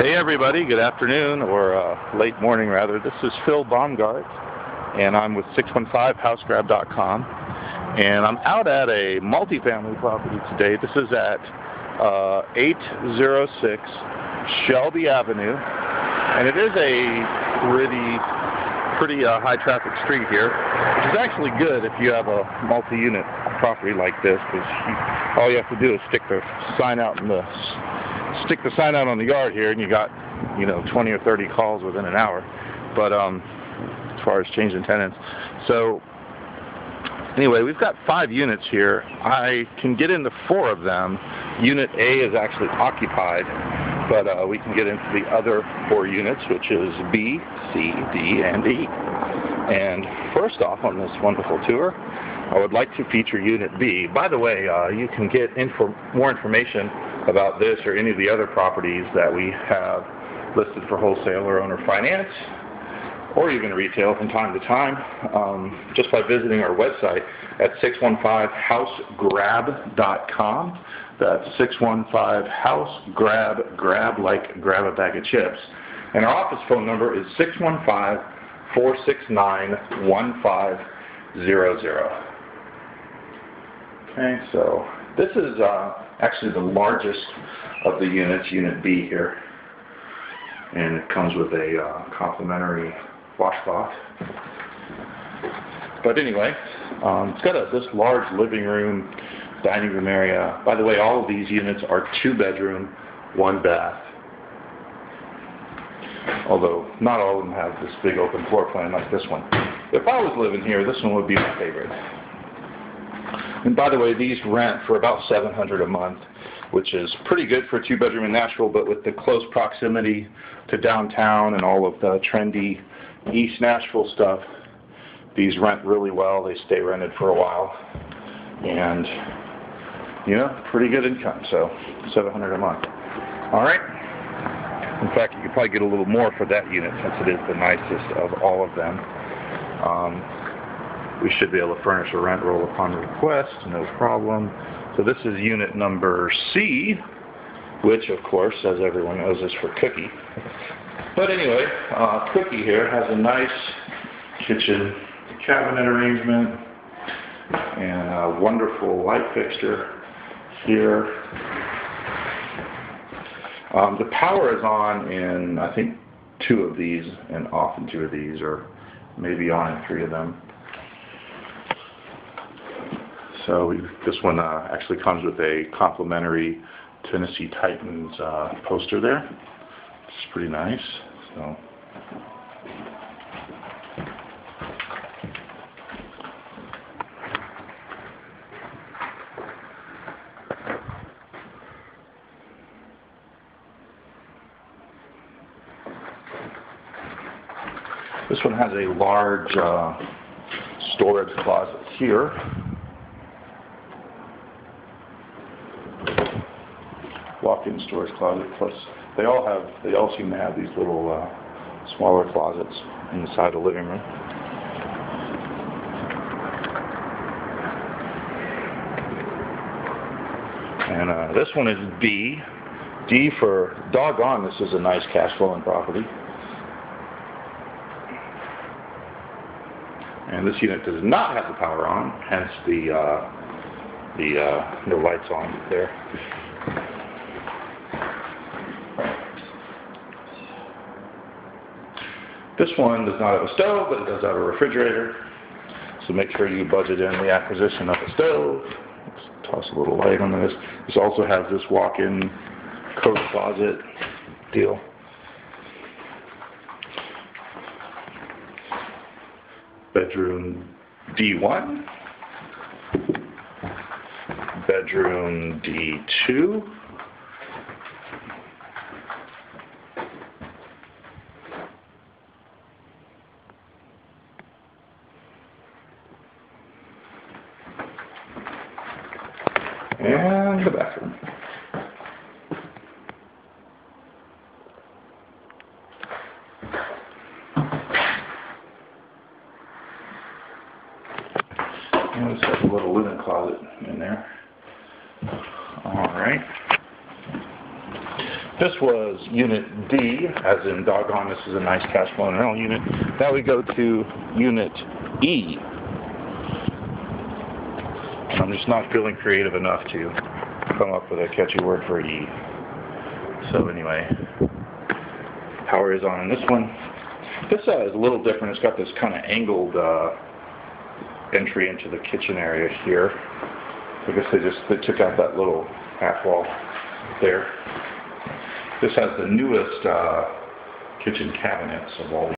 Hey everybody, good afternoon, or uh, late morning rather. This is Phil Baumgart, and I'm with 615housegrab.com. And I'm out at a multifamily property today. This is at uh, 806 Shelby Avenue, and it is a pretty, pretty uh, high traffic street here, which is actually good if you have a multi-unit property like this, because all you have to do is stick the sign out in the stick the sign out on the yard here, and you got, you know, 20 or 30 calls within an hour. But um, as far as changing tenants, so anyway, we've got five units here. I can get into four of them. Unit A is actually occupied, but uh, we can get into the other four units, which is B, C, D, and E. And first off on this wonderful tour, I would like to feature Unit B. By the way, uh, you can get info more information about this or any of the other properties that we have listed for wholesale or owner finance or even retail from time to time um, just by visiting our website at 615housegrab.com. That's 615-HOUSE-GRAB, grab like grab a bag of chips. And our office phone number is 615-469-1500. Okay, so this is uh, actually the largest of the units, Unit B here. And it comes with a uh, complimentary washcloth. But anyway, um, it's got a, this large living room, dining room area. By the way, all of these units are two bedroom, one bath. Although not all of them have this big open floor plan like this one. If I was living here, this one would be my favorite. And by the way, these rent for about 700 a month, which is pretty good for a two-bedroom in Nashville, but with the close proximity to downtown and all of the trendy East Nashville stuff, these rent really well. They stay rented for a while. And, you know, pretty good income, so 700 a month. All right. In fact, you could probably get a little more for that unit since it is the nicest of all of them. Um, we should be able to furnish a rent roll upon request, no problem. So this is unit number C, which of course, as everyone knows, is for Cookie. But anyway, uh, Cookie here has a nice kitchen cabinet arrangement and a wonderful light fixture here. Um, the power is on in, I think, two of these and off in two of these, or maybe on in three of them. So we, this one uh, actually comes with a complimentary Tennessee Titans uh, poster there. It's pretty nice. So. This one has a large uh, storage closet here. walk-in storage closet. Plus, they all have, they all seem to have these little uh, smaller closets inside the living room. And uh, this one is D. D for doggone, this is a nice cash flowing property. And this unit does not have the power on, hence the uh, the uh, no lights on there. This one does not have a stove, but it does have a refrigerator. So make sure you budget in the acquisition of a stove. Let's toss a little light on this. This also has this walk-in coat closet deal. Bedroom D1. Bedroom D2. And the bathroom. This has a little linen closet in there. All right. This was unit D, as in doggone, this is a nice cash flow and rental unit. Now we go to unit E. And I'm just not feeling creative enough to come up with a catchy word for E. So anyway, power is on in this one. This uh, is a little different. It's got this kind of angled uh, entry into the kitchen area here. I guess they just they took out that little half wall there. This has the newest uh, kitchen cabinets of all